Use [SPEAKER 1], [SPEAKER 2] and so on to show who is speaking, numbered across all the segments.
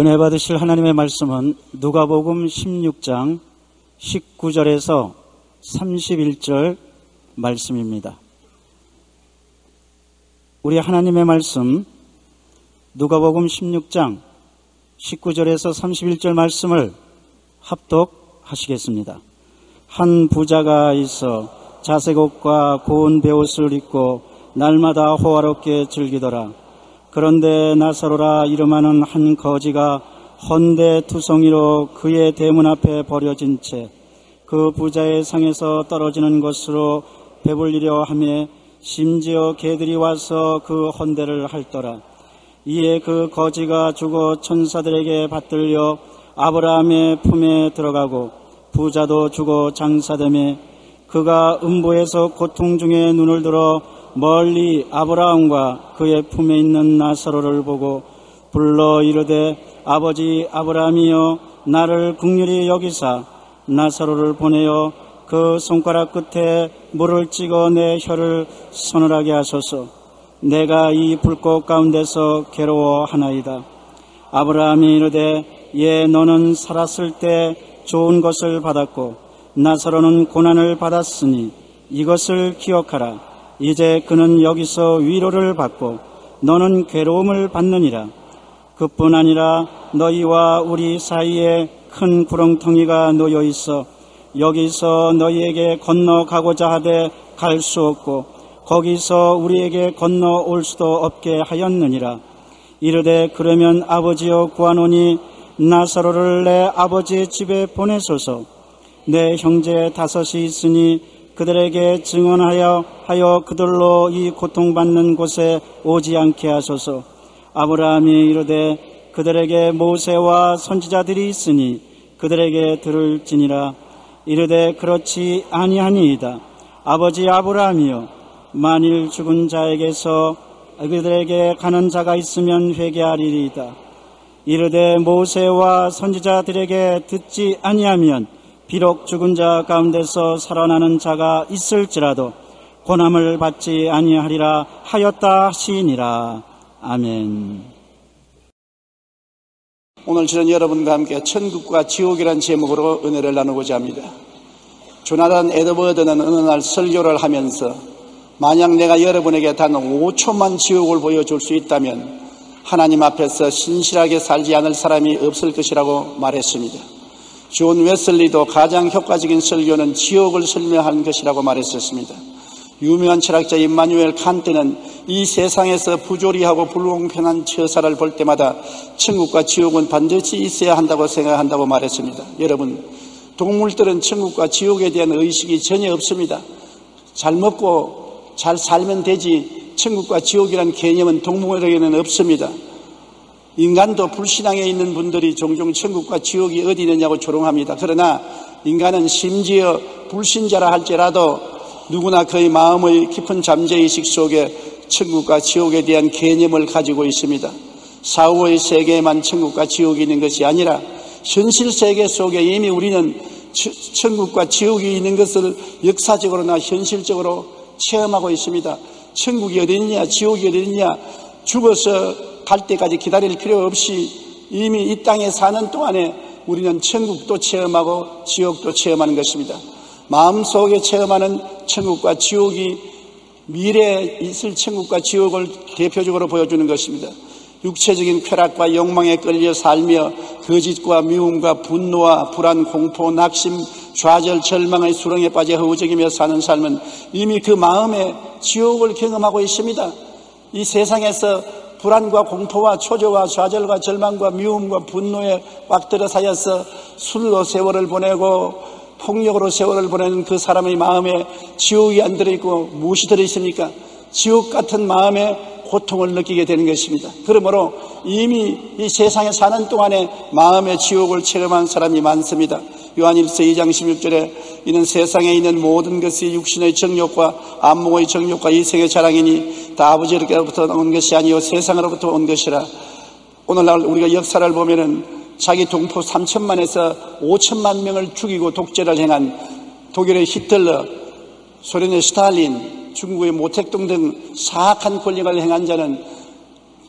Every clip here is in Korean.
[SPEAKER 1] 은혜 받으실 하나님의 말씀은 누가복음 16장 19절에서 31절 말씀입니다. 우리 하나님의 말씀 누가복음 16장 19절에서 31절 말씀을 합독하시겠습니다. 한 부자가 있어 자색 옷과 고운 베옷을 입고 날마다 호화롭게 즐기더라. 그런데 나사로라 이름하는 한 거지가 헌대 투성이로 그의 대문 앞에 버려진 채 그 부자의 상에서 떨어지는 것으로 배불리려 하며 심지어 개들이 와서 그 헌대를 핥더라. 이에 그 거지가 죽어 천사들에게 받들려 아브라함의 품에 들어가고 부자도 죽어 장사됨에 그가 음부에서 고통 중에 눈을 들어 멀리 아브라함과 그의 품에 있는 나사로를 보고 불러 이르되 아버지 아브라함이여 나를 국률이 여기사 나사로를 보내어 그 손가락 끝에 물을 찍어 내 혀를 서늘하게 하소서. 내가 이 불꽃 가운데서 괴로워하나이다. 아브라함이 이르되 예 너는 살았을 때 좋은 것을 받았고 나사로는 고난을 받았으니 이것을 기억하라 이제 그는 여기서 위로를 받고 너는 괴로움을 받느니라. 그뿐 아니라 너희와 우리 사이에 큰 구렁텅이가 놓여 있어 여기서 너희에게 건너가고자 하되 갈 수 없고 거기서 우리에게 건너올 수도 없게 하였느니라. 이르되 그러면 아버지여 구하노니 나사로를 내 아버지 집에 보내소서 내 형제 다섯이 있으니 그들에게 증언하여 하여 그들로 이 고통받는 곳에 오지 않게 하소서. 아브라함이 이르되 그들에게 모세와 선지자들이 있으니 그들에게 들을지니라. 이르되 그렇지 아니하니이다. 아버지 아브라함이여 만일 죽은 자에게서 그들에게 가는 자가 있으면 회개하리이다. 이르되 모세와 선지자들에게 듣지 아니하면 비록 죽은 자 가운데서 살아나는 자가 있을지라도 고난을 받지 아니하리라 하였다 하시니라. 아멘.
[SPEAKER 2] 오늘 저는 여러분과 함께 천국과 지옥이란 제목으로 은혜를 나누고자 합니다. 조나단 에드버드는 어느 날 설교를 하면서 만약 내가 여러분에게 단 5초만 지옥을 보여줄 수 있다면 하나님 앞에서 신실하게 살지 않을 사람이 없을 것이라고 말했습니다. 존 웨슬리도 가장 효과적인 설교는 지옥을 설명한 것이라고 말했었습니다. 유명한 철학자 임마누엘 칸트는 이 세상에서 부조리하고 불공평한 처사를 볼 때마다 천국과 지옥은 반드시 있어야 한다고 생각한다고 말했습니다. 여러분, 동물들은 천국과 지옥에 대한 의식이 전혀 없습니다. 잘 먹고 잘 살면 되지 천국과 지옥이라는 개념은 동물에게는 없습니다. 인간도 불신앙에 있는 분들이 종종 천국과 지옥이 어디 있느냐고 조롱합니다. 그러나 인간은 심지어 불신자라 할지라도 누구나 그의 마음의 깊은 잠재의식 속에 천국과 지옥에 대한 개념을 가지고 있습니다. 사후의 세계에만 천국과 지옥이 있는 것이 아니라 현실 세계 속에 이미 우리는 천국과 지옥이 있는 것을 역사적으로나 현실적으로 체험하고 있습니다. 천국이 어디 있냐, 지옥이 어디 있냐, 죽어서 갈 때까지 기다릴 필요 없이 이미 이 땅에 사는 동안에 우리는 천국도 체험하고 지옥도 체험하는 것입니다. 마음속에 체험하는 천국과 지옥이 미래에 있을 천국과 지옥을 대표적으로 보여주는 것입니다. 육체적인 쾌락과 욕망에 끌려 살며 거짓과 미움과 분노와 불안, 공포, 낙심, 좌절, 절망의 수렁에 빠져 허우적이며 사는 삶은 이미 그 마음에 지옥을 경험하고 있습니다. 이 세상에서 불안과 공포와 초조와 좌절과 절망과 미움과 분노에 꽉들어 사여서 술로 세월을 보내고 폭력으로 세월을 보내는 그 사람의 마음에 지옥이 안 들어있고 무엇이 들어있습니까? 지옥 같은 마음에 고통을 느끼게 되는 것입니다. 그러므로 이미 이 세상에 사는 동안에 마음의 지옥을 체험한 사람이 많습니다. 요한일서 2장 16절에 이는 세상에 있는 모든 것이 육신의 정욕과 안목의 정욕과 이생의 자랑이니 다 아버지로부터 온 것이 아니요 세상으로부터 온 것이라. 오늘날 우리가 역사를 보면은 자기 동포 3천만에서 5천만 명을 죽이고 독재를 행한 독일의 히틀러, 소련의 스탈린, 중국의 모택동 등 사악한 권력을 행한 자는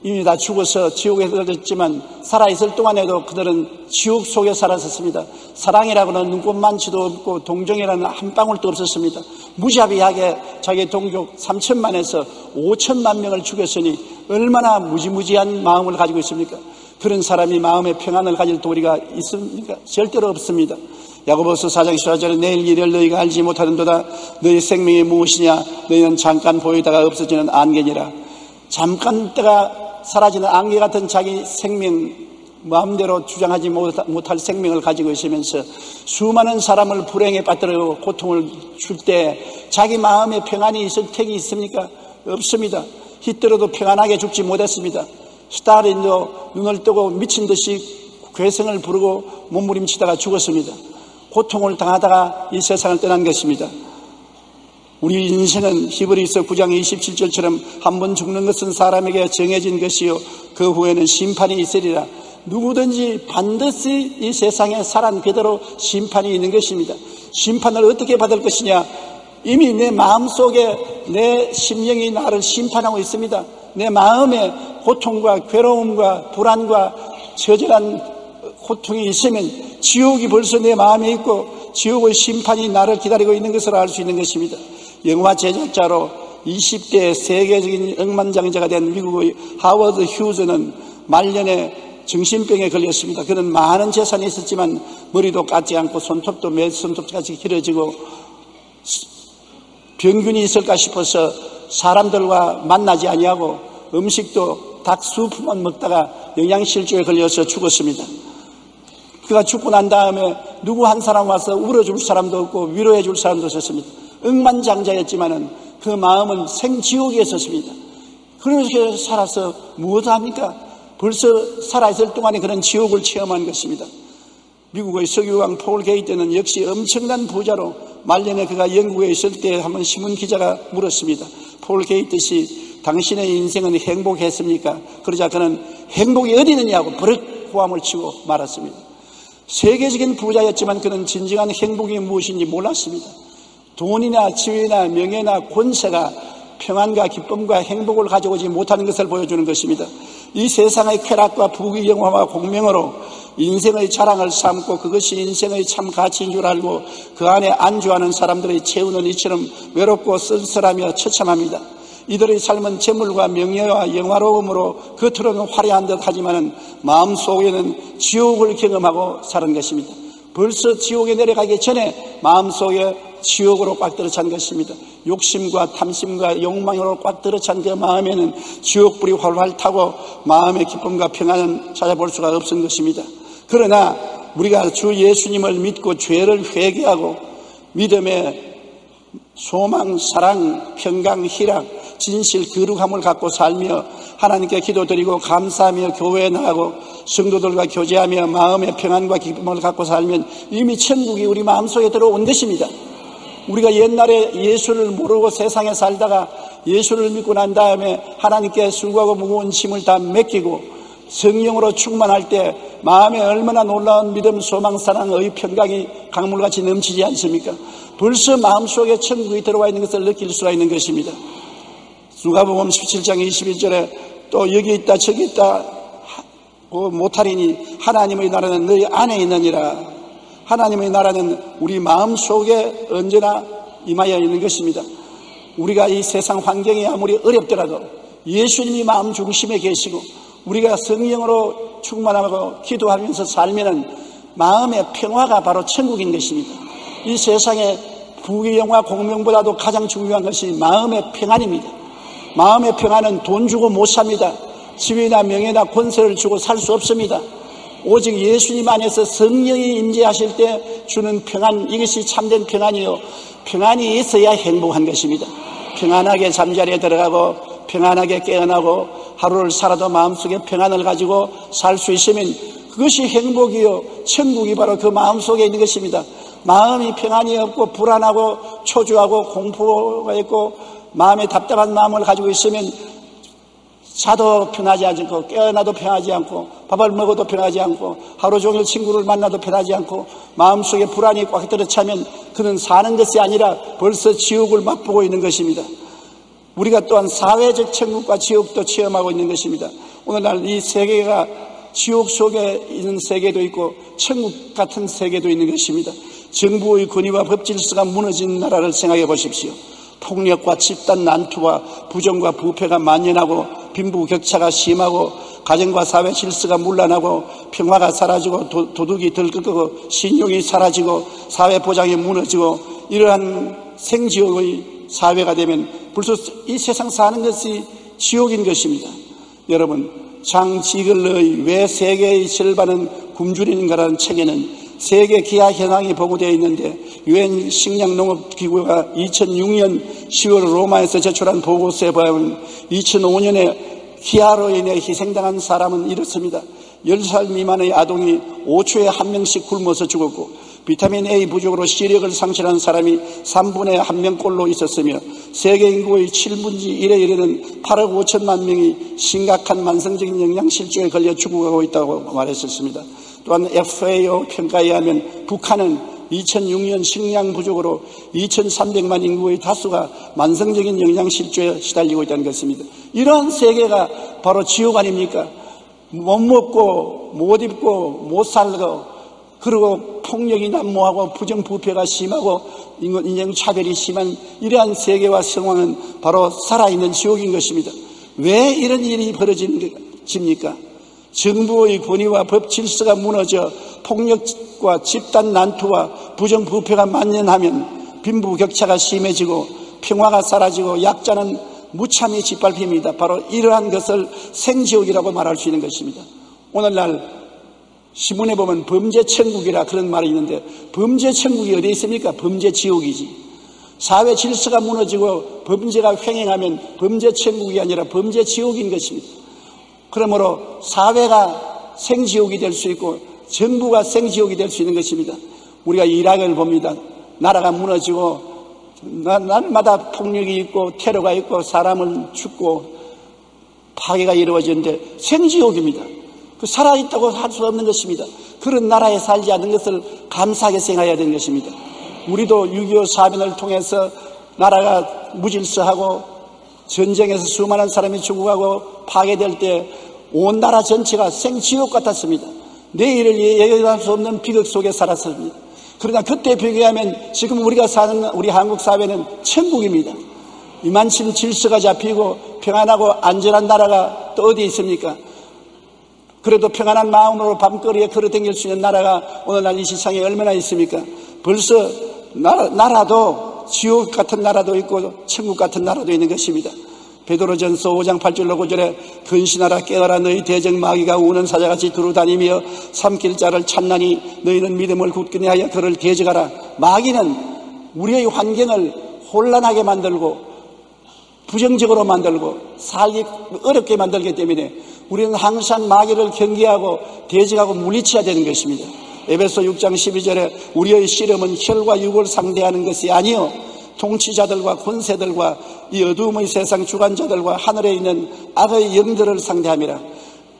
[SPEAKER 2] 이미 다 죽어서 지옥에 떨어졌지만 살아있을 동안에도 그들은 지옥 속에 살았었습니다. 사랑이라고는 눈꽃만치도 없고 동정이라는 한 방울도 없었습니다. 무자비하게 자기 동족 3천만에서 5천만 명을 죽였으니 얼마나 무지무지한 마음을 가지고 있습니까? 그런 사람이 마음의 평안을 가질 도리가 있습니까? 절대로 없습니다. 야고보서 4장 14절에 내일 일을 너희가 알지 못하는도다 너희 생명이 무엇이냐 너희는 잠깐 보이다가 없어지는 안개니라 잠깐 때가 사라지는 안개 같은 자기 생명 마음대로 주장하지 못할 생명을 가지고 있으면서 수많은 사람을 불행에 빠뜨리고 고통을 줄 때 자기 마음에 평안이 있을 택이 있습니까? 없습니다. 히트러도 평안하게 죽지 못했습니다. 스타린도 눈을 뜨고 미친 듯이 괴성을 부르고 몸부림치다가 죽었습니다. 고통을 당하다가 이 세상을 떠난 것입니다. 우리 인생은 히브리서 9장 27절처럼 한 번 죽는 것은 사람에게 정해진 것이요 그 후에는 심판이 있으리라. 누구든지 반드시 이 세상에 사람 그대로 심판이 있는 것입니다. 심판을 어떻게 받을 것이냐? 이미 내 마음 속에 내 심령이 나를 심판하고 있습니다. 내 마음에 고통과 괴로움과 불안과 처절한 고통이 있으면 지옥이 벌써 내 마음에 있고 지옥의 심판이 나를 기다리고 있는 것을 알 수 있는 것입니다. 영화 제작자로 20대 세계적인 억만장자가 된 미국의 하워드 휴즈는 말년에 정신병에 걸렸습니다. 그는 많은 재산이 있었지만 머리도 깎지 않고 손톱도 매 손톱같이 길어지고 병균이 있을까 싶어서 사람들과 만나지 아니하고 음식도 닭 수프만 먹다가 영양실조에 걸려서 죽었습니다. 그가 죽고 난 다음에 누구 한 사람 와서 울어줄 사람도 없고 위로해 줄 사람도 없었습니다. 억만장자였지만은 그 마음은 생지옥에 있었습니다. 그렇게 살아서 무엇을 합니까? 벌써 살아있을 동안에 그런 지옥을 체험한 것입니다. 미국의 석유왕 폴 게이트는 역시 엄청난 부자로 말년에 그가 영국에 있을 때 한번 신문 기자가 물었습니다. 폴 게티 씨, 당신의 인생은 행복했습니까? 그러자 그는 행복이 어디 있느냐고 버럭 고함을 치고 말았습니다. 세계적인 부자였지만 그는 진정한 행복이 무엇인지 몰랐습니다. 돈이나 지위나 명예나 권세가 평안과 기쁨과 행복을 가져오지 못하는 것을 보여주는 것입니다. 이 세상의 쾌락과 부귀 영화와 공명으로 인생의 자랑을 삼고 그것이 인생의 참 가치인 줄 알고 그 안에 안주하는 사람들의 채우는 이처럼 외롭고 쓸쓸하며 처참합니다. 이들의 삶은 재물과 명예와 영화로움으로 겉으로는 화려한 듯 하지만 마음속에는 지옥을 경험하고 사는 것입니다. 벌써 지옥에 내려가기 전에 마음속에 지옥으로 꽉 들어찬 것입니다. 욕심과 탐심과 욕망으로 꽉 들어찬 그 마음에는 지옥불이 활활 타고 마음의 기쁨과 평안은 찾아볼 수가 없은 것입니다. 그러나 우리가 주 예수님을 믿고 죄를 회개하고 믿음의 소망, 사랑, 평강, 희락, 진실, 거룩함을 갖고 살며 하나님께 기도드리고 감사하며 교회에 나가고 성도들과 교제하며 마음의 평안과 기쁨을 갖고 살면 이미 천국이 우리 마음속에 들어온 것입니다. 우리가 옛날에 예수를 모르고 세상에 살다가 예수를 믿고 난 다음에 하나님께 술과고 무거운 짐을 다 맡기고 성령으로 충만할 때 마음에 얼마나 놀라운 믿음, 소망, 사랑, 의, 평강이 강물같이 넘치지 않습니까? 벌써 마음속에 천국이 들어와 있는 것을 느낄 수가 있는 것입니다. 누가복음 17장 21절에 또 여기 있다 저기 있다 못하리니 하나님의 나라는 너희 안에 있느니라 하나님의 나라는 우리 마음 속에 언제나 임하여 있는 것입니다. 우리가 이 세상 환경이 아무리 어렵더라도 예수님이 마음 중심에 계시고 우리가 성령으로 충만하고 기도하면서 살면은 마음의 평화가 바로 천국인 것입니다. 이 세상의 부귀영화 공명보다도 가장 중요한 것이 마음의 평안입니다. 마음의 평안은 돈 주고 못 삽니다. 지위나 명예나 권세를 주고 살 수 없습니다. 오직 예수님 안에서 성령이 임재하실 때 주는 평안 이것이 참된 평안이요. 평안이 있어야 행복한 것입니다. 평안하게 잠자리에 들어가고 평안하게 깨어나고 하루를 살아도 마음속에 평안을 가지고 살 수 있으면 그것이 행복이요. 천국이 바로 그 마음속에 있는 것입니다. 마음이 평안이 없고 불안하고 초조하고 공포가 있고 마음에 답답한 마음을 가지고 있으면 자도 편하지 않고 깨어나도 편하지 않고 밥을 먹어도 편하지 않고 하루 종일 친구를 만나도 편하지 않고 마음속에 불안이 꽉 들어차면 그는 사는 것이 아니라 벌써 지옥을 맛보고 있는 것입니다. 우리가 또한 사회적 천국과 지옥도 체험하고 있는 것입니다. 오늘날 이 세계가 지옥 속에 있는 세계도 있고 천국 같은 세계도 있는 것입니다. 정부의 권위와 법 질서가 무너진 나라를 생각해 보십시오. 폭력과 집단 난투와 부정과 부패가 만연하고 빈부 격차가 심하고 가정과 사회 질서가 문란하고 평화가 사라지고 도, 도둑이 들끓고 신용이 사라지고 사회 보장이 무너지고 이러한 생지옥의 사회가 되면 벌써 이 세상 사는 것이 지옥인 것입니다. 여러분 장지글러의 왜 세계의 절반은 굶주리는가라는 책에는 세계 기아 현황이 보고되어 있는데 유엔 식량농업기구가 2006년 10월 로마에서 제출한 보고서에 보면 2005년에 기아로 인해 희생당한 사람은 이렇습니다. 10살 미만의 아동이 5초에 한 명씩 굶어서 죽었고 비타민 A 부족으로 시력을 상실한 사람이 3분의 1명꼴로 있었으며 세계 인구의 7분지 1에 이르는 8억 5천만 명이 심각한 만성적인 영양실조에 걸려 죽어가고 있다고 말했었습니다. 또한 FAO 평가에 의하면 북한은 2006년 식량 부족으로 2,300만 인구의 다수가 만성적인 영양실조에 시달리고 있다는 것입니다. 이러한 세계가 바로 지옥 아닙니까? 못 먹고, 못 입고, 못 살고, 그리고 폭력이 난무하고 부정부패가 심하고 인종차별이 심한 이러한 세계와 상황은 바로 살아있는 지옥인 것입니다. 왜 이런 일이 벌어집니까? 정부의 권위와 법 질서가 무너져 폭력과 집단 난투와 부정부패가 만연하면 빈부격차가 심해지고 평화가 사라지고 약자는 무참히 짓밟힙니다. 바로 이러한 것을 생지옥이라고 말할 수 있는 것입니다. 오늘날 신문에 보면 범죄 천국이라 그런 말이 있는데 범죄 천국이 어디 있습니까? 범죄 지옥이지. 사회 질서가 무너지고 범죄가 횡행하면 범죄 천국이 아니라 범죄 지옥인 것입니다. 그러므로 사회가 생지옥이 될 수 있고 정부가 생지옥이 될 수 있는 것입니다. 우리가 이락을 봅니다. 나라가 무너지고 날마다 폭력이 있고 테러가 있고 사람을 죽고 파괴가 이루어지는데 생지옥입니다. 그 살아있다고 할 수 없는 것입니다. 그런 나라에 살지 않는 것을 감사하게 생각해야 되는 것입니다. 우리도 6.25 사변을 통해서 나라가 무질서하고 전쟁에서 수많은 사람이 죽어가고 파괴될 때 온 나라 전체가 생지옥 같았습니다. 내일을 예견할 수 없는 비극 속에 살았습니다. 그러나 그때 비교하면 지금 우리가 사는 우리 한국 사회는 천국입니다. 이만큼 질서가 잡히고 평안하고 안전한 나라가 또 어디 있습니까? 그래도 평안한 마음으로 밤거리에 걸어다닐 수 있는 나라가 오늘날 이 세상에 얼마나 있습니까? 벌써 나라, 나라도 지옥 같은 나라도 있고 천국 같은 나라도 있는 것입니다. 베드로전서 5장 8절로 9절에 근신하라 깨어라 너희 대적 마귀가 우는 사자같이 두루다니며 삼킬 자를 찾나니 너희는 믿음을 굳게 하여 그를 대적하라 마귀는 우리의 환경을 혼란하게 만들고 부정적으로 만들고 살기 어렵게 만들기 때문에 우리는 항상 마귀를 경계하고 대적하고 물리쳐야 되는 것입니다. 에베소 6장 12절에 우리의 씨름은 혈과 육을 상대하는 것이 아니요 통치자들과 권세들과 이 어두움의 세상 주관자들과 하늘에 있는 악의 영들을 상대함이라.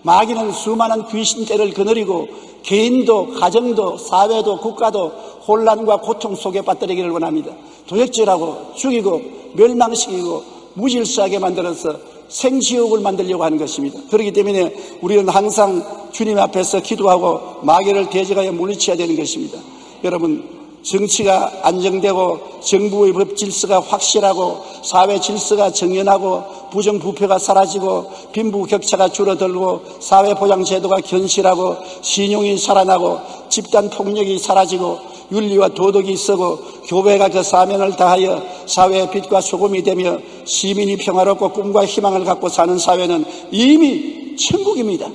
[SPEAKER 2] 마귀는 수많은 귀신떼를 거느리고 개인도 가정도 사회도 국가도 혼란과 고통 속에 빠뜨리기를 원합니다. 도적질하고 죽이고 멸망시키고 무질서하게 만들어서 생지옥을 만들려고 하는 것입니다. 그렇기 때문에 우리는 항상 주님 앞에서 기도하고 마귀를 대적하여 물리쳐야 되는 것입니다. 여러분 정치가 안정되고 정부의 법 질서가 확실하고 사회 질서가 정연하고 부정부패가 사라지고 빈부격차가 줄어들고 사회보장제도가 견실하고 신용이 살아나고 집단 폭력이 사라지고 윤리와 도덕이 있어고 교회가 그 사명을 다하여 사회의 빛과 소금이 되며 시민이 평화롭고 꿈과 희망을 갖고 사는 사회는 이미 천국입니다.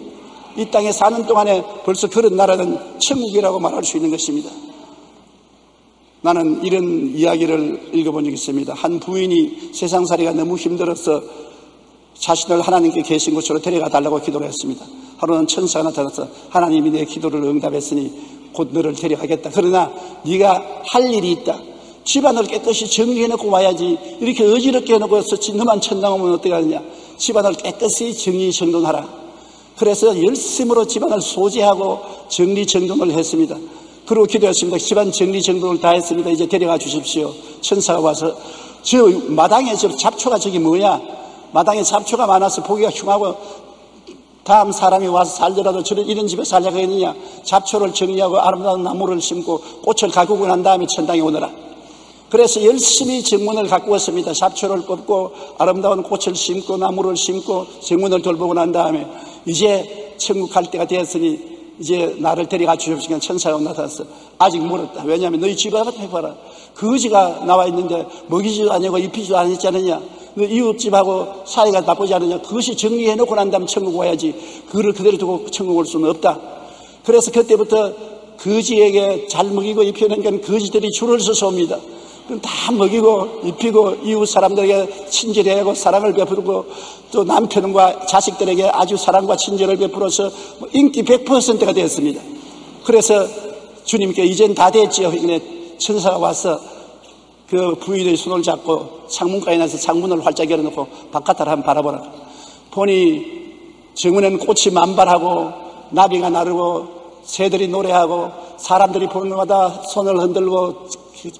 [SPEAKER 2] 이 땅에 사는 동안에 벌써 그런 나라는 천국이라고 말할 수 있는 것입니다. 나는 이런 이야기를 읽어본 적이 있습니다. 한 부인이 세상살이가 너무 힘들어서 자신을 하나님께 계신 곳으로 데려가 달라고 기도를 했습니다. 하루는 천사가 나타나서 하나님이 내 기도를 응답했으니 곧 너를 데려가겠다. 그러나 네가 할 일이 있다. 집안을 깨끗이 정리해놓고 와야지 이렇게 어지럽게 해놓고 너만 천당하면 어떻게 하느냐. 집안을 깨끗이 정리 정돈하라. 그래서 열심으로 집안을 소지하고 정리 정돈을 했습니다. 그리고 기도했습니다. 집안 정리 정돈을 다 했습니다. 이제 데려가 주십시오. 천사가 와서 저 마당에 저 잡초가 저기 뭐야? 마당에 잡초가 많아서 보기가 흉하고 다음 사람이 와서 살더라도 저런 이런 집에 살려가겠느냐? 잡초를 정리하고 아름다운 나무를 심고 꽃을 가꾸고 난 다음에 천당에 오너라. 그래서 열심히 정문을 가꾸었습니다. 잡초를 뽑고 아름다운 꽃을 심고 나무를 심고 정문을 돌보고 난 다음에 이제 천국 갈 때가 되었으니 이제 나를 데려가 주십시오. 천사가 나타났어. 아직 멀었다. 왜냐하면 너희 집 앞에 해봐라. 거지가 나와 있는데 먹이지도 아니고 입히지도 않았지 않느냐. 너 이웃집하고 사이가 나쁘지 않느냐. 그것이 정리해놓고 난 다음에 천국 와야지. 그를 그대로 두고 천국 올 수는 없다. 그래서 그때부터 거지에게 잘 먹이고 건 거지들이 줄을 서서 옵니다. 그럼 다 먹이고 입히고 이웃 사람들에게 친절해하고 사랑을 베푸고 또 남편과 자식들에게 아주 사랑과 친절을 베풀어서 뭐 인기 100%가 되었습니다. 그래서 주님께 이젠 다 됐지요. 천사가 와서 그 부인의 손을 잡고 창문가에 나서 창문을 활짝 열어놓고 바깥을 한번 바라보라. 보니 정문에는 꽃이 만발하고 나비가 나르고 새들이 노래하고 사람들이 보는 것마다 손을 흔들고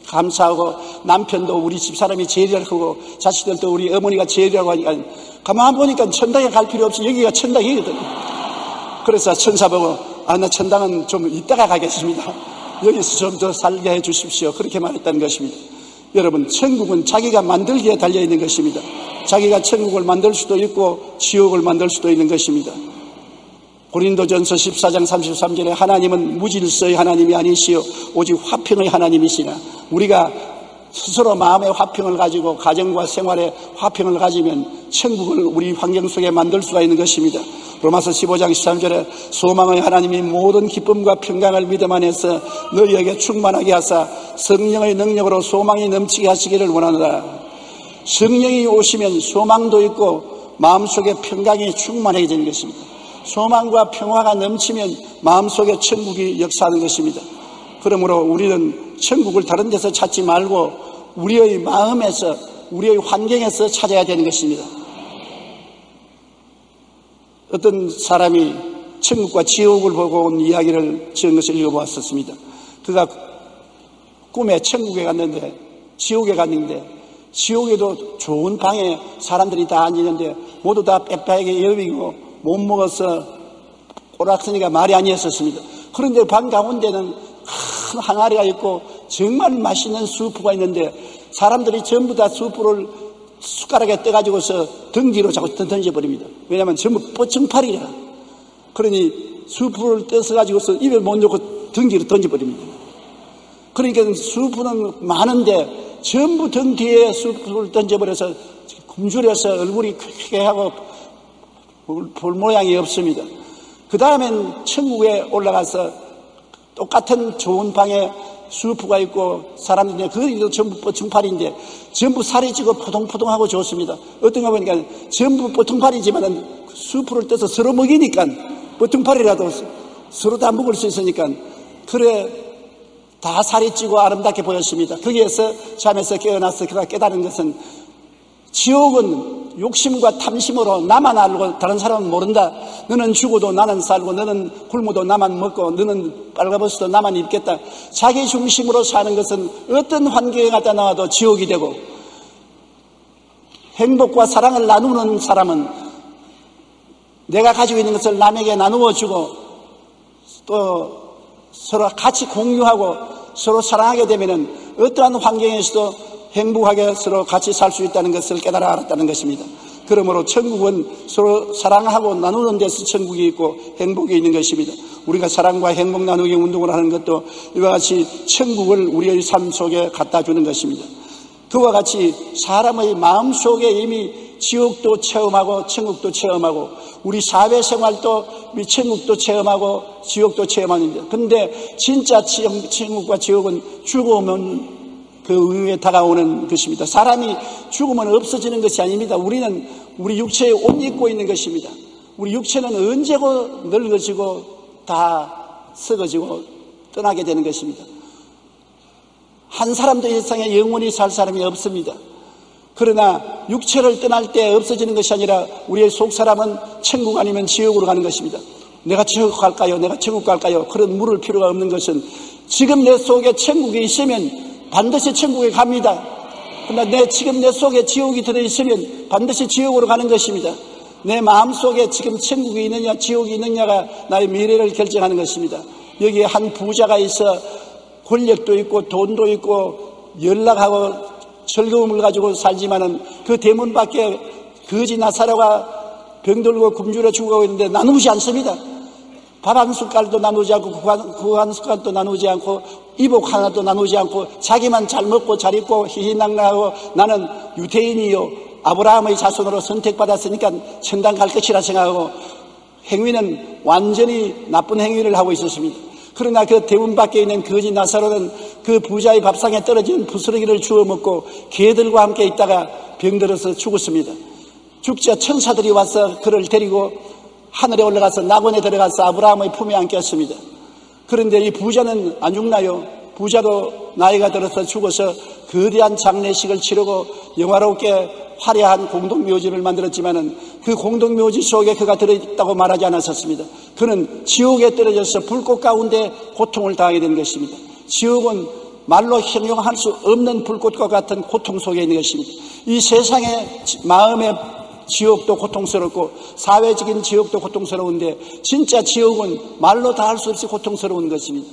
[SPEAKER 2] 감사하고 남편도 우리 집사람이 제일이라고 하고 자식들도 우리 어머니가 제일이라고 하니까 가만 보니까 천당에 갈 필요 없이 여기가 천당이거든요. 그래서 천사 보고 아 나 천당은 좀 이따가 가겠습니다. 여기서 좀 더 살게 해 주십시오. 그렇게 말했다는 것입니다. 여러분 천국은 자기가 만들기에 달려 있는 것입니다. 자기가 천국을 만들 수도 있고 지옥을 만들 수도 있는 것입니다. 고린도전서 14장 33절에 하나님은 무질서의 하나님이 아니시요 오직 화평의 하나님이시나 우리가 스스로 마음의 화평을 가지고 가정과 생활의 화평을 가지면 천국을 우리 환경 속에 만들 수가 있는 것입니다. 로마서 15장 13절에 소망의 하나님이 모든 기쁨과 평강을 믿음 안에서 너희에게 충만하게 하사 성령의 능력으로 소망이 넘치게 하시기를 원하노라. 성령이 오시면 소망도 있고 마음속에 평강이 충만하게 되는 것입니다. 소망과 평화가 넘치면 마음속에 천국이 역사하는 것입니다. 그러므로 우리는 천국을 다른 데서 찾지 말고 우리의 마음에서 우리의 환경에서 찾아야 되는 것입니다. 어떤 사람이 천국과 지옥을 보고 온 이야기를 지은 것을 읽어보았었습니다. 그가 꿈에 천국에 갔는데 지옥에 갔는데 지옥에도 좋은 방에 사람들이 다 앉았는데 모두 다 빼빼하게 여비고 못 먹어서 꼬락서니가 말이 아니었었습니다. 그런데 방 가운데는 큰 항아리가 있고 정말 맛있는 수프가 있는데 사람들이 전부 다 수프를 숟가락에 떠가지고서 등 뒤로 자꾸 던져버립니다. 왜냐하면 전부 뻗청팔이라. 그러니 수프를 떠서 가지고서 입에 못 넣고 등 뒤로 던져버립니다. 그러니까 수프는 많은데 전부 등 뒤에 수프를 던져버려서 굶주려서 얼굴이 크게 하고 볼 모양이 없습니다. 그 다음엔 천국에 올라가서 똑같은 좋은 방에 수프가 있고 사람들이 그것도 전부 뻗청팔인데 전부 살이 찌고 포동포동하고 좋습니다. 어떤 가 보니까 전부 뻗청팔이지만은 수프를 떠서 서로 먹이니까 뻗청팔이라도 서로 다 먹을 수 있으니까 그래 다 살이 찌고 아름답게 보였습니다. 거기에서 잠에서 깨어나서 그가 깨달은 것은 지옥은 욕심과 탐심으로 나만 알고 다른 사람은 모른다. 너는 죽어도 나는 살고 너는 굶어도 나만 먹고 너는 빨가벗어도 나만 입겠다. 자기 중심으로 사는 것은 어떤 환경에 갖다 나와도 지옥이 되고 행복과 사랑을 나누는 사람은 내가 가지고 있는 것을 남에게 나누어 주고 또 서로 같이 공유하고 서로 사랑하게 되면은 어떠한 환경에서도 행복하게 서로 같이 살 수 있다는 것을 깨달아 알았다는 것입니다. 그러므로 천국은 서로 사랑하고 나누는 데서 천국이 있고 행복이 있는 것입니다. 우리가 사랑과 행복 나누기 운동을 하는 것도 이와 같이 천국을 우리의 삶 속에 갖다 주는 것입니다. 그와 같이 사람의 마음 속에 이미 지옥도 체험하고 천국도 체험하고 우리 사회생활도 천국도 체험하고 지옥도 체험하는데 근데 진짜 천국과 지옥은 죽으면 그 위에 다가오는 것입니다. 사람이 죽으면 없어지는 것이 아닙니다. 우리는 우리 육체에 옷 입고 있는 것입니다. 우리 육체는 언제고 늙어지고 다 썩어지고 떠나게 되는 것입니다. 한 사람도 세상에 영원히 살 사람이 없습니다. 그러나 육체를 떠날 때 없어지는 것이 아니라 우리의 속 사람은 천국 아니면 지옥으로 가는 것입니다. 내가 지옥 갈까요? 내가 천국 갈까요? 그런 물을 필요가 없는 것은 지금 내 속에 천국이 있으면 반드시 천국에 갑니다. 그러나 내 지금 내 속에 지옥이 들어있으면 반드시 지옥으로 가는 것입니다. 내 마음 속에 지금 천국이 있느냐 지옥이 있느냐가 나의 미래를 결정하는 것입니다. 여기에 한 부자가 있어 권력도 있고 돈도 있고 연락하고 즐거움을 가지고 살지만은 그 대문 밖에 거지 나사로가 병들고 굶주려 죽어가고 있는데 나누지 않습니다. 밥 한 숟갈도 나누지 않고 국한 숟갈도 나누지 않고 이복 하나도 나누지 않고 자기만 잘 먹고 잘 입고 희희낙낙하고 나는 유태인이요 아브라함의 자손으로 선택받았으니까 천당 갈 것이라 생각하고 행위는 완전히 나쁜 행위를 하고 있었습니다. 그러나 그 대문 밖에 있는 거지 나사로는 그 부자의 밥상에 떨어진 부스러기를 주워 먹고 개들과 함께 있다가 병들어서 죽었습니다. 죽자 천사들이 와서 그를 데리고 하늘에 올라가서 낙원에 들어가서 아브라함의 품에 안겼습니다. 그런데 이 부자는 안 죽나요? 부자도 나이가 들어서 죽어서 거대한 장례식을 치르고 영화롭게 화려한 공동묘지를 만들었지만은 그 공동묘지 속에 그가 들어있다고 말하지 않았었습니다. 그는 지옥에 떨어져서 불꽃 가운데 고통을 당하게 된 것입니다. 지옥은 말로 형용할 수 없는 불꽃과 같은 고통 속에 있는 것입니다. 이 세상의 마음의 지옥도 고통스럽고 사회적인 지옥도 고통스러운데 진짜 지옥은 말로 다 할 수 없이 고통스러운 것입니다.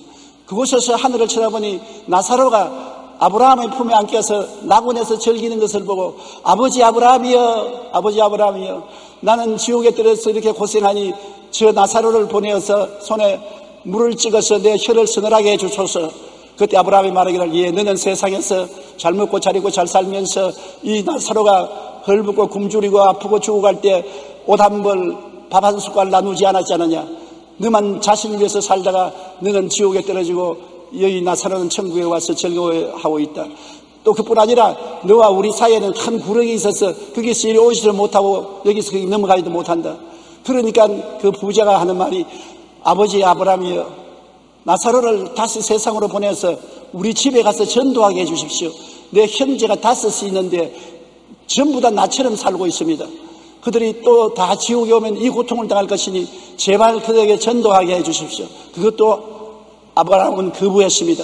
[SPEAKER 2] 그곳에서 하늘을 쳐다보니 나사로가 아브라함의 품에 안겨서 낙원에서 즐기는 것을 보고 아버지 아브라함이여 아버지 아브라함이여 나는 지옥에 들어서 이렇게 고생하니 저 나사로를 보내어서 손에 물을 찍어서 내 혀를 서늘하게 해주소서 그때 아브라함이 말하기를 예 너는 세상에서 잘 먹고 잘 입고 잘 살면서 이 나사로가 헐벗고 굶주리고 아프고 죽어갈 때 옷 한 벌 밥 한 숟갈 나누지 않았지 않느냐 너만 자신을 위해서 살다가 너는 지옥에 떨어지고 여기 나사로는 천국에 와서 즐거워하고 있다. 또 그뿐 아니라 너와 우리 사이에는 큰 구렁이 있어서 거기서 이리 오지를 못하고 여기서 거기 넘어가지도 못한다. 그러니까 그 부자가 하는 말이 아버지 아브라함이여 나사로를 다시 세상으로 보내서 우리 집에 가서 전도하게 해주십시오. 내 형제가 다섯이 있는데 전부 다 나처럼 살고 있습니다. 그들이 또 다 지옥에 오면 이 고통을 당할 것이니 제발 그들에게 전도하게 해주십시오. 그것도 아브라함은 거부했습니다.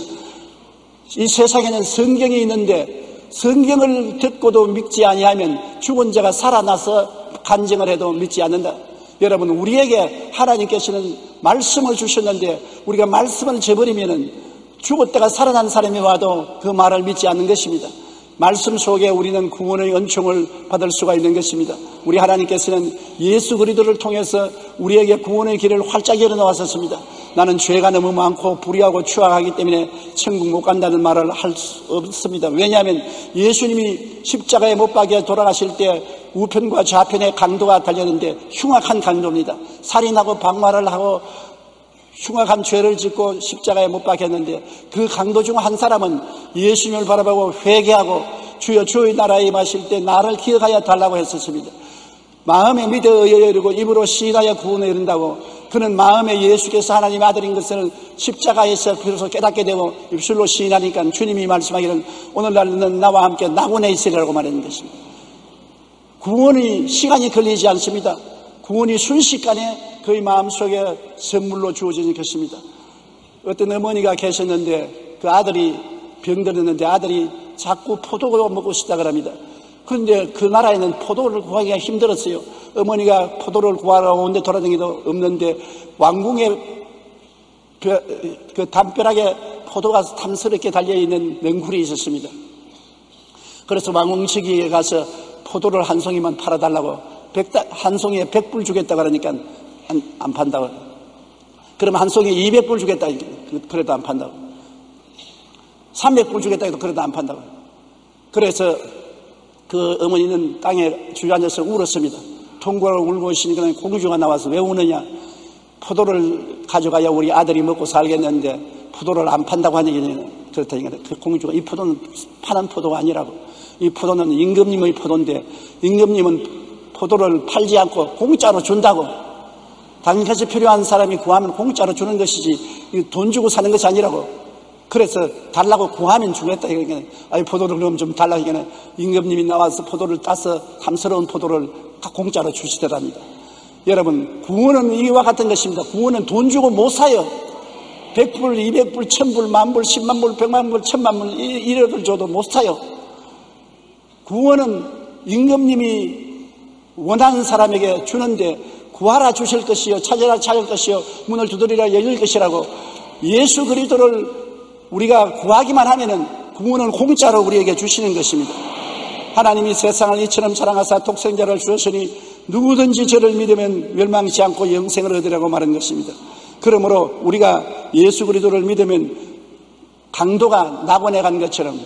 [SPEAKER 2] 이 세상에는 성경이 있는데 성경을 듣고도 믿지 아니하면 죽은 자가 살아나서 간증을 해도 믿지 않는다. 여러분 우리에게 하나님께서는 말씀을 주셨는데 우리가 말씀을 저버리면은 죽었다가 살아난 사람이 와도 그 말을 믿지 않는 것입니다. 말씀 속에 우리는 구원의 은총을 받을 수가 있는 것입니다. 우리 하나님께서는 예수 그리스도를 통해서 우리에게 구원의 길을 활짝 열어 놓았었습니다. 나는 죄가 너무 많고 불의하고 추악하기 때문에 천국 못 간다는 말을 할 수 없습니다. 왜냐하면 예수님이 십자가에 못 박혀 돌아가실 때 우편과 좌편에 강도가 달렸는데 흉악한 강도입니다. 살인하고 방화를 하고 흉악한 죄를 짓고 십자가에 못 박혔는데 그 강도 중 한 사람은 예수님을 바라보고 회개하고 주여 주의 나라에 임하실 때 나를 기억하여 달라고 했었습니다. 마음에 믿어 이르고 입으로 시인하여 구원에 이른다고 그는 마음에 예수께서 하나님 아들인 것을 십자가에서 비로소 깨닫게 되고 입술로 시인하니까 주님이 말씀하기를 오늘날 는 나와 함께 낙원에 있으리라고 말하는 것입니다. 구원이 시간이 걸리지 않습니다. 구원이 순식간에 그의 마음속에 선물로 주어지는 것입니다. 어떤 어머니가 계셨는데 그 아들이 병들었는데 아들이 자꾸 포도를 먹고 싶다 그럽니다. 그런데 그 나라에는 포도를 구하기가 힘들었어요. 어머니가 포도를 구하러 온데 돌아다니도 없는데 왕궁에 그 담벼락에 포도가 탐스럽게 달려있는 넝굴이 있었습니다. 그래서 왕궁 측에 가서 포도를 한 송이만 팔아달라고 한 송이에 백불 주겠다 그러니까 안, 안 판다고. 그러면 한 송이에 200불 주겠다. 그래도 안 판다고. 300불 주겠다 해도 그래도 안 판다고. 그래서 그 어머니는 땅에 주저앉아서 울었습니다. 통과를 울고 있으니까 공주가 나와서 왜 우느냐? 포도를 가져가야 우리 아들이 먹고 살겠는데 포도를 안 판다고 하니 그렇다니까 그 공주가 이 포도는 파는 포도가 아니라고 이 포도는 임금님의 포도인데 임금님은 포도를 팔지 않고 공짜로 준다고 당연히 필요한 사람이 구하면 공짜로 주는 것이지 돈 주고 사는 것이 아니라고 그래서 달라고 구하면 주겠다. 이러니까, 아니, 포도를 그럼 좀 달라. 이니까 임금님이 나와서 포도를 따서 탐스러운 포도를 공짜로 주시더랍니다. 여러분, 구원은 이와 같은 것입니다. 구원은 돈 주고 못 사요. 100불, 200불, 1000불, 만불, 10만불, 100만불, 1000만불, 1억을 줘도 못 사요. 구원은 임금님이 원하는 사람에게 주는데 구하라 주실 것이요 찾으라 찾을 것이요 문을 두드리라 열릴 것이라고 예수 그리스도를 우리가 구하기만 하면은 구원은 공짜로 우리에게 주시는 것입니다. 하나님이 세상을 이처럼 사랑하사 독생자를 주었으니 누구든지 저를 믿으면 멸망치 않고 영생을 얻으라고 말한 것입니다. 그러므로 우리가 예수 그리스도를 믿으면 강도가 낙원에 간 것처럼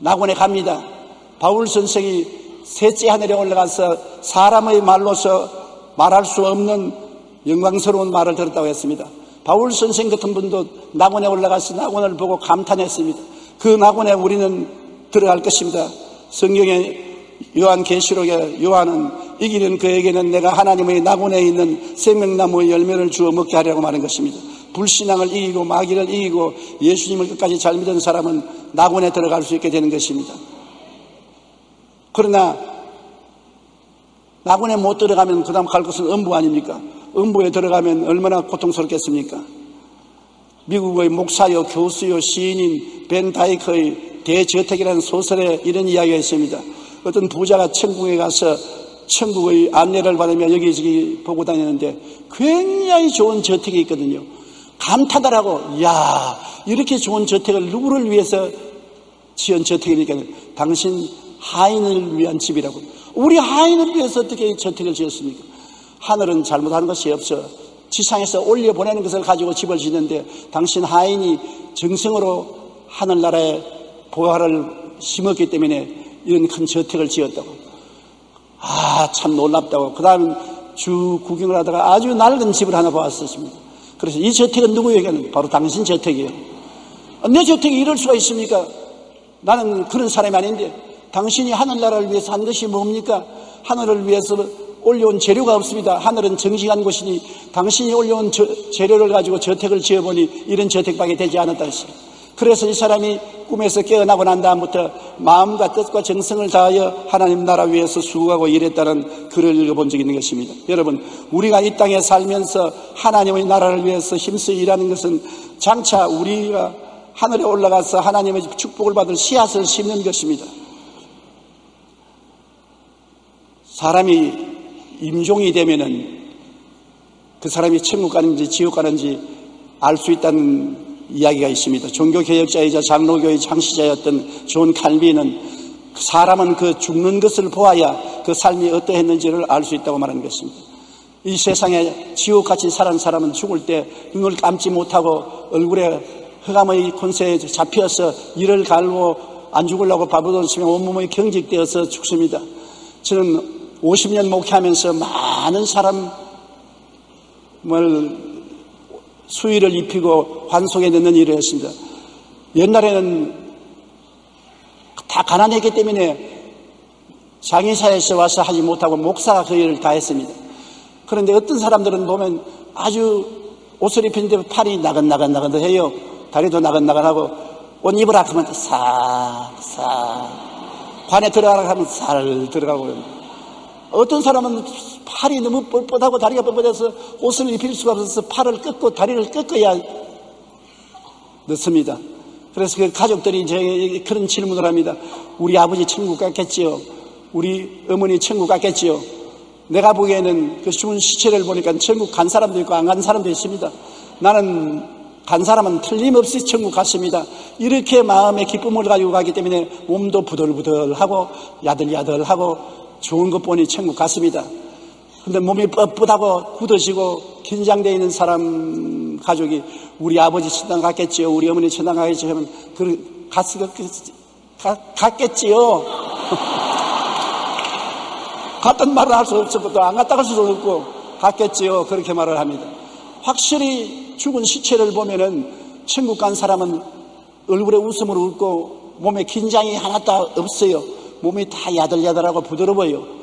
[SPEAKER 2] 낙원에 갑니다. 바울 선생이 셋째 하늘에 올라가서 사람의 말로서 말할 수 없는 영광스러운 말을 들었다고 했습니다. 바울 선생 같은 분도 낙원에 올라가서 낙원을 보고 감탄했습니다. 그 낙원에 우리는 들어갈 것입니다. 성경에 요한 계시록에 요한은 이기는 그에게는 내가 하나님의 낙원에 있는 생명나무의 열매를 주어 먹게 하려고 말한 것입니다. 불신앙을 이기고 마귀를 이기고 예수님을 끝까지 잘 믿은 사람은 낙원에 들어갈 수 있게 되는 것입니다. 그러나 낙원에 못 들어가면 그 다음 갈 것은 음부 아닙니까? 음부에 들어가면 얼마나 고통스럽겠습니까? 미국의 목사요, 교수요, 시인인 벤 다이커의 대저택이라는 소설에 이런 이야기가 있습니다. 어떤 부자가 천국에 가서 천국의 안내를 받으며 여기저기 보고 다니는데 굉장히 좋은 저택이 있거든요. 감탄하라고, 야 이렇게 좋은 저택을 누구를 위해서 지은 저택이니까 당신 하인을 위한 집이라고. 우리 하인을 위해서 어떻게 저택을 지었습니까? 하늘은 잘못한 것이 없어. 지상에서 올려 보내는 것을 가지고 집을 짓는데 당신 하인이 정성으로 하늘나라에 보화를 심었기 때문에 이런 큰 저택을 지었다고. 아, 참 놀랍다고. 그 다음 주 구경을 하다가 아주 낡은 집을 하나 보았었습니다. 그래서 이 저택은 누구에게는? 바로 당신 저택이에요. 내 저택이 이럴 수가 있습니까? 나는 그런 사람이 아닌데 당신이 하늘나라를 위해서 한 것이 뭡니까? 하늘을 위해서 올려온 재료가 없습니다. 하늘은 정직한 곳이니 당신이 올려온 저, 재료를 가지고 저택을 지어보니 이런 저택밖에 되지 않았다. 그래서 이 사람이 꿈에서 깨어나고 난 다음부터 마음과 뜻과 정성을 다하여 하나님 나라 위해서 수고하고 일했다는 글을 읽어본 적이 있는 것입니다. 여러분, 우리가 이 땅에 살면서 하나님의 나라를 위해서 힘써 일하는 것은 장차 우리가 하늘에 올라가서 하나님의 축복을 받을 씨앗을 심는 것입니다. 사람이 임종이 되면은 그 사람이 천국 가는지 지옥 가는지 알 수 있다는 이야기가 있습니다. 종교개혁자이자 장로교의 창시자였던 존 칼빈은 사람은 그 죽는 것을 보아야 그 삶이 어떠했는지를 알 수 있다고 말하는 것입니다. 이 세상에 지옥같이 살은 사람은 죽을 때 눈을 감지 못하고 얼굴에 흑암의 권세에 잡혀서 이를 갈고 안 죽으려고 발버둥 쓰며 온몸이 경직되어서 죽습니다. 저는 50년 목회하면서 많은 사람을 수위를 입히고 환속에 넣는 일을 했습니다. 옛날에는 다 가난했기 때문에 장의사에서 와서 하지 못하고 목사가 그 일을 다 했습니다. 그런데 어떤 사람들은 보면 아주 옷을 입히는데 팔이 나긋나긋나긋 해요. 다리도 나긋나긋하고 옷 입으라 하면 싹, 싹. 관에 들어가라 하면 살 들어가고 어떤 사람은 팔이 너무 뻣뻣하고 다리가 뻣뻣해서 옷을 입힐 수가 없어서 팔을 꺾고 다리를 꺾어야 넣습니다. 그래서 그 가족들이 이제 그런 질문을 합니다. 우리 아버지 천국 갔겠지요? 우리 어머니 천국 갔겠지요? 내가 보기에는 그 죽은 시체를 보니까 천국 간 사람도 있고 안 간 사람도 있습니다. 나는 간 사람은 틀림없이 천국 갔습니다. 이렇게 마음의 기쁨을 가지고 가기 때문에 몸도 부들부들하고 야들야들하고 좋은 것 보니 천국 갔습니다. 근데 몸이 뻣뻣하고 굳어지고 긴장되어 있는 사람 가족이 우리 아버지 천당 갔겠지요. 우리 어머니 천당 가겠지요. 하면 그 갔을 갔겠지요. 갔던 말을 할 수 없었고 또안 갔다 갈 수도 없고 갔겠지요. 그렇게 말을 합니다. 확실히 죽은 시체를 보면은 천국 간 사람은 얼굴에 웃음을 웃고 몸에 긴장이 하나도 없어요. 몸이 다 야들야들하고 부드러워요.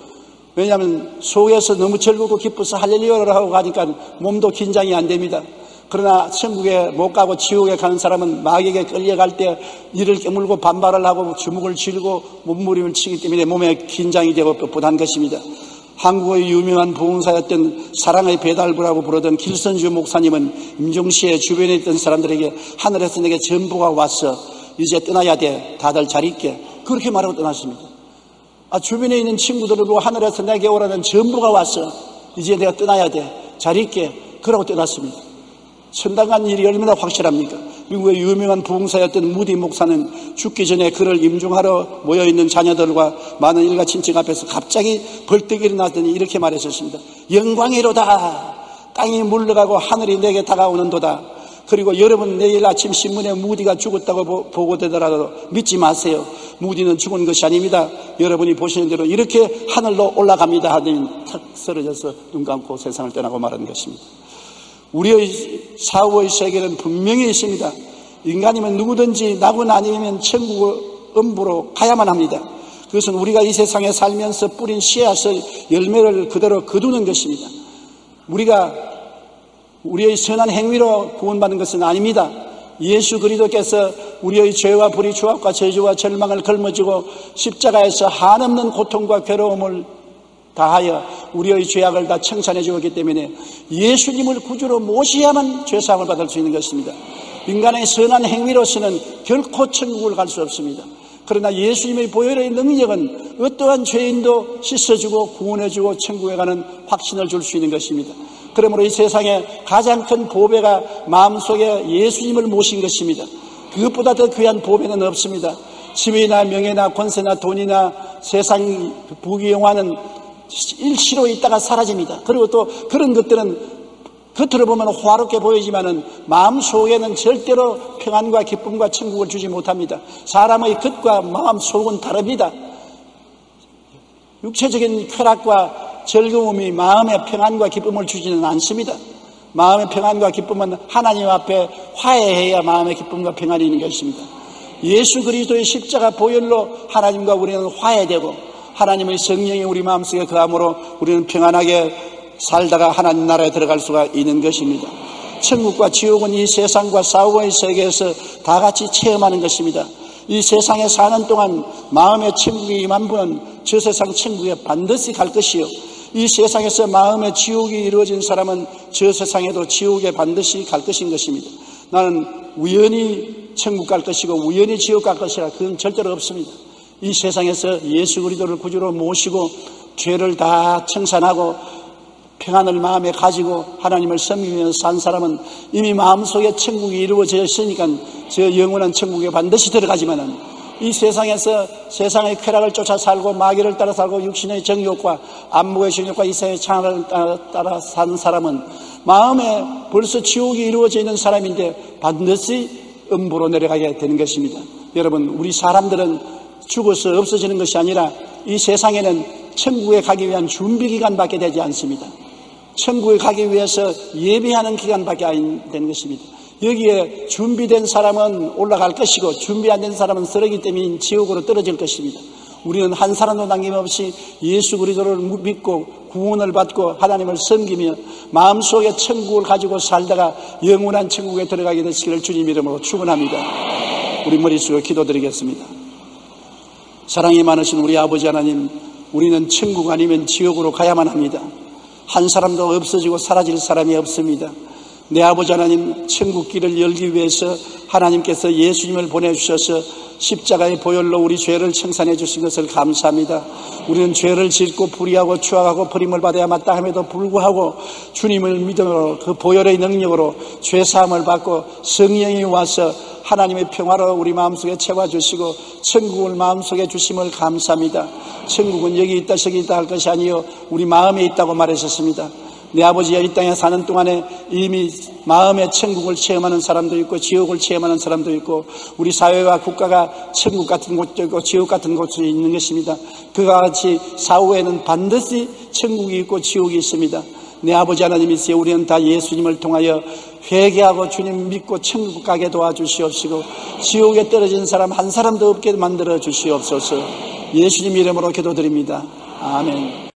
[SPEAKER 2] 왜냐하면 속에서 너무 즐겁고 기뻐서 할렐루야를 하고 가니까 몸도 긴장이 안 됩니다. 그러나 천국에 못 가고 지옥에 가는 사람은 마귀에게 끌려갈 때 이를 깨물고 반발을 하고 주먹을 쥐고 몸부림을 치기 때문에 몸에 긴장이 되고 뻣뻣한 것입니다. 한국의 유명한 부흥사였던 사랑의 배달부라고 부르던 길선주 목사님은 임종시의 주변에 있던 사람들에게 하늘에서 내게 전부가 왔어. 이제 떠나야 돼. 다들 잘 있게. 그렇게 말하고 떠났습니다. 아, 주변에 있는 친구들을 보고 하늘에서 내게 오라는 전부가 왔어. 이제 내가 떠나야 돼. 잘 있게. 그러고 떠났습니다. 선당한 일이 얼마나 확실합니까? 미국의 유명한 부흥사였던 무디 목사는 죽기 전에 그를 임종하러 모여있는 자녀들과 많은 일가 친척 앞에서 갑자기 벌떡 일어나더니 이렇게 말했었습니다. 영광이로다. 땅이 물러가고 하늘이 내게 다가오는 도다. 그리고 여러분 내일 아침 신문에 무디가 죽었다고 보고되더라도 믿지 마세요. 무디는 죽은 것이 아닙니다. 여러분이 보시는 대로 이렇게 하늘로 올라갑니다 하더니 탁 쓰러져서 눈 감고 세상을 떠나고 말하는 것입니다. 우리의 사후의 세계는 분명히 있습니다. 인간이면 누구든지 나고나 아니면 천국 음부로 가야만 합니다. 그것은 우리가 이 세상에 살면서 뿌린 씨앗을 열매를 그대로 거두는 것입니다. 우리가 우리의 선한 행위로 구원받는 것은 아닙니다. 예수 그리스도께서 우리의 죄와 불의 추악과 저주와 절망을 걸머지고 십자가에서 한없는 고통과 괴로움을 다하여 우리의 죄악을 다 청산해 주었기 때문에 예수님을 구주로 모셔야만 죄사함을 받을 수 있는 것입니다. 인간의 선한 행위로서는 결코 천국을 갈 수 없습니다. 그러나 예수님의 보혈의 능력은 어떠한 죄인도 씻어주고 구원해주고 천국에 가는 확신을 줄 수 있는 것입니다. 그러므로 이 세상에 가장 큰 보배가 마음속에 예수님을 모신 것입니다. 그것보다 더 귀한 보배는 없습니다. 지위나 명예나 권세나 돈이나 세상 부귀영화는 일시로 있다가 사라집니다. 그리고 또 그런 것들은 겉으로 보면 호화롭게 보이지만은 마음 속에는 절대로 평안과 기쁨과 천국을 주지 못합니다. 사람의 겉과 마음 속은 다릅니다. 육체적인 쾌락과 즐거움이 마음의 평안과 기쁨을 주지는 않습니다. 마음의 평안과 기쁨은 하나님 앞에 화해해야 마음의 기쁨과 평안이 있는 것입니다. 예수 그리스도의 십자가 보혈로 하나님과 우리는 화해되고 하나님의 성령이 우리 마음속에 거함으로 우리는 평안하게 살다가 하나님 나라에 들어갈 수가 있는 것입니다. 천국과 지옥은 이 세상과 사후의 세계에서 다 같이 체험하는 것입니다. 이 세상에 사는 동안 마음의 천국이 임한 분은 저 세상 천국에 반드시 갈 것이요. 이 세상에서 마음의 지옥이 이루어진 사람은 저 세상에도 지옥에 반드시 갈 것인 것입니다. 나는 우연히 천국 갈 것이고 우연히 지옥 갈 것이라 그건 절대로 없습니다. 이 세상에서 예수 그리스도를 구주로 모시고 죄를 다 청산하고 평안을 마음에 가지고 하나님을 섬기면서 산 사람은 이미 마음속에 천국이 이루어져 있으니까 저 영원한 천국에 반드시 들어가지만은 이 세상에서 세상의 쾌락을 쫓아 살고 마귀를 따라 살고 육신의 정욕과 안목의 정욕과 이세의 창을 따라, 따라 사는 사람은 마음에 벌써 지옥이 이루어져 있는 사람인데 반드시 음부로 내려가게 되는 것입니다. 여러분, 우리 사람들은 죽어서 없어지는 것이 아니라 이 세상에는 천국에 가기 위한 준비 기간밖에 되지 않습니다. 천국에 가기 위해서 예배하는 기간밖에 안 되는 것입니다. 여기에 준비된 사람은 올라갈 것이고 준비 안 된 사람은 쓰레기 때문에 지옥으로 떨어질 것입니다. 우리는 한 사람도 남김없이 예수 그리스도를 믿고 구원을 받고 하나님을 섬기며 마음속에 천국을 가지고 살다가 영원한 천국에 들어가게 되시기를 주님 이름으로 축원합니다. 우리 숙여 기도드리겠습니다. 사랑이 많으신 우리 아버지 하나님, 우리는 천국 아니면 지옥으로 가야만 합니다. 한 사람도 없어지고 사라질 사람이 없습니다. 내 아버지 하나님 천국 길을 열기 위해서 하나님께서 예수님을 보내주셔서 십자가의 보혈로 우리 죄를 청산해 주신 것을 감사합니다. 우리는 죄를 짓고 불의하고 추악하고 버림을 받아야 마땅 함에도 불구하고 주님을 믿음으로 그 보혈의 능력으로 죄 사함을 받고 성령이 와서 하나님의 평화로 우리 마음속에 채워주시고 천국을 마음속에 주심을 감사합니다. 천국은 여기 있다 저기 있다 할 것이 아니요 우리 마음에 있다고 말하셨습니다. 내 아버지가 이 땅에 사는 동안에 이미 마음의 천국을 체험하는 사람도 있고 지옥을 체험하는 사람도 있고 우리 사회와 국가가 천국 같은 곳도 있고 지옥 같은 곳이 있는 것입니다. 그와 같이 사후에는 반드시 천국이 있고 지옥이 있습니다. 내 아버지 하나님이세요. 우리는 다 예수님을 통하여 회개하고 주님 믿고 천국 가게 도와주시옵시고 지옥에 떨어진 사람 한 사람도 없게 만들어 주시옵소서. 예수님 이름으로 기도드립니다. 아멘.